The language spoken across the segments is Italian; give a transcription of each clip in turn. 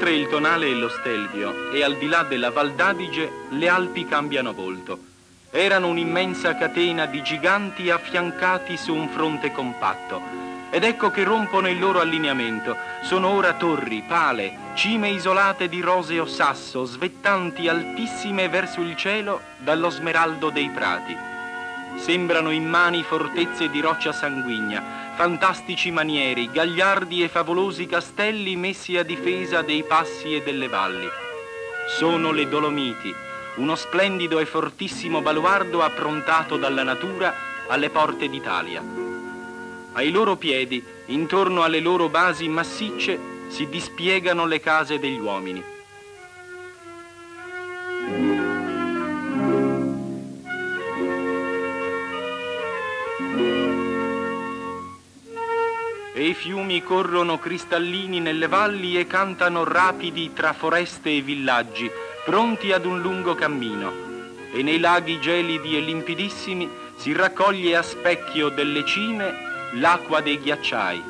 Oltre il Tonale e lo Stelvio e al di là della Val d'Adige le Alpi cambiano volto. Erano un'immensa catena di giganti affiancati su un fronte compatto. Ed ecco che rompono il loro allineamento. Sono ora torri, pale, cime isolate di roseo sasso, svettanti altissime verso il cielo dallo smeraldo dei prati. Sembrano immani fortezze di roccia sanguigna, fantastici manieri, gagliardi e favolosi castelli messi a difesa dei passi e delle valli. Sono le Dolomiti, uno splendido e fortissimo baluardo approntato dalla natura alle porte d'Italia. Ai loro piedi, intorno alle loro basi massicce, si dispiegano le case degli uomini. E i fiumi corrono cristallini nelle valli e cantano rapidi tra foreste e villaggi, pronti ad un lungo cammino. E nei laghi gelidi e limpidissimi si raccoglie a specchio delle cime l'acqua dei ghiacciai.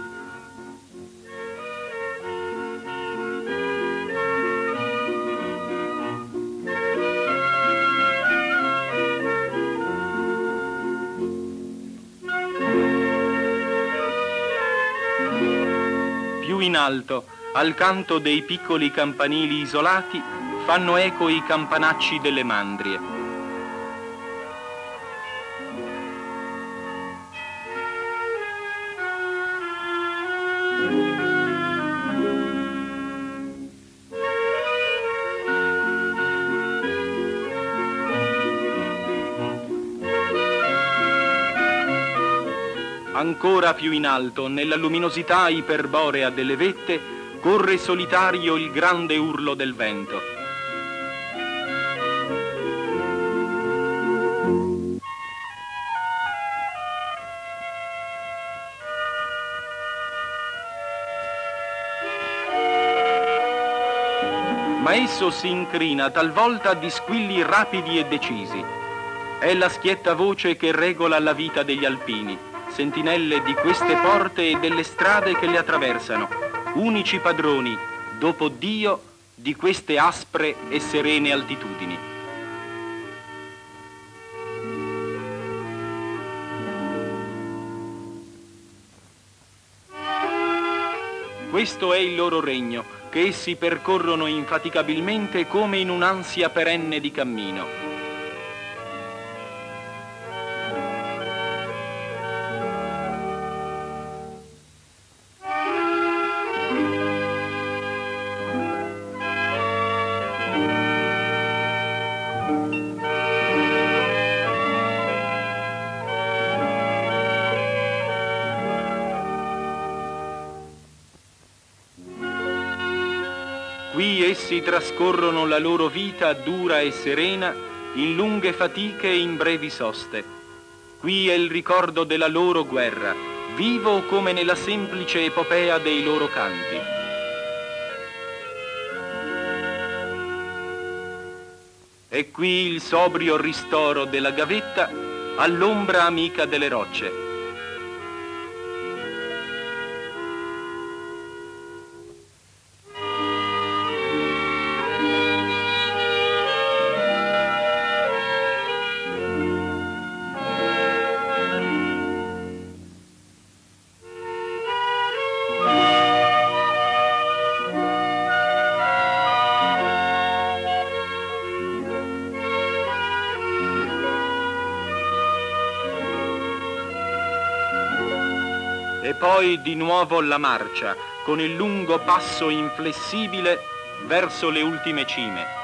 Più in alto, al canto dei piccoli campanili isolati, fanno eco i campanacci delle mandrie. Ancora più in alto, nella luminosità iperborea delle vette, corre solitario il grande urlo del vento. Ma esso si incrina talvolta di squilli rapidi e decisi. È la schietta voce che regola la vita degli alpini sentinelle di queste porte e delle strade che le attraversano, unici padroni, dopo Dio, di queste aspre e serene altitudini. Questo è il loro regno, che essi percorrono infaticabilmente come in un'ansia perenne di cammino. Essi trascorrono la loro vita dura e serena in lunghe fatiche e in brevi soste. Qui è il ricordo della loro guerra, vivo come nella semplice epopea dei loro canti. E qui il sobrio ristoro della gavetta all'ombra amica delle rocce. Poi di nuovo la marcia, con il lungo passo inflessibile verso le ultime cime.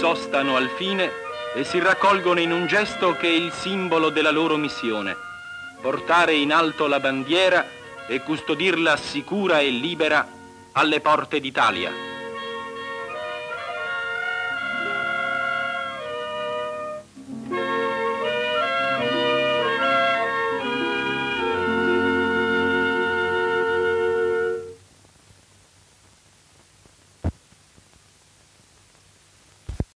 Sostano al fine e si raccolgono in un gesto che è il simbolo della loro missione, portare in alto la bandiera e custodirla sicura e libera alle porte d'Italia.